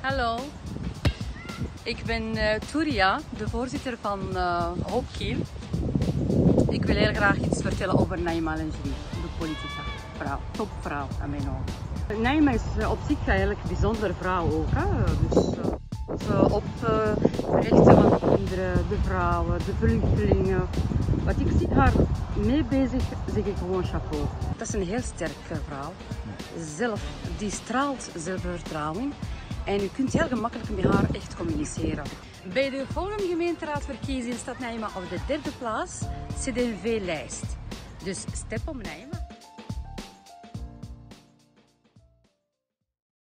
Hallo, ik ben uh, de voorzitter van uh, Hoop Kiel. Ik wil heel graag iets vertellen over Naima Lenjeri, de politieke vrouw, topvrouw aan mijn ogen. Naima is uh, op zich eigenlijk een bijzondere vrouw ook. Hè? Dus, op rechten van de kinderen, de vrouwen, de vluchtelingen. Wat ik zie haar mee bezig, zeg ik gewoon chapeau. Dat is een heel sterke vrouw. Zelf, die straalt zelfvertrouwen. En u kunt heel gemakkelijk met haar echt communiceren. Bij de volgende gemeenteraadverkiezing staat Naima op de derde plaats, CD&V-lijst. Dus step op Naima.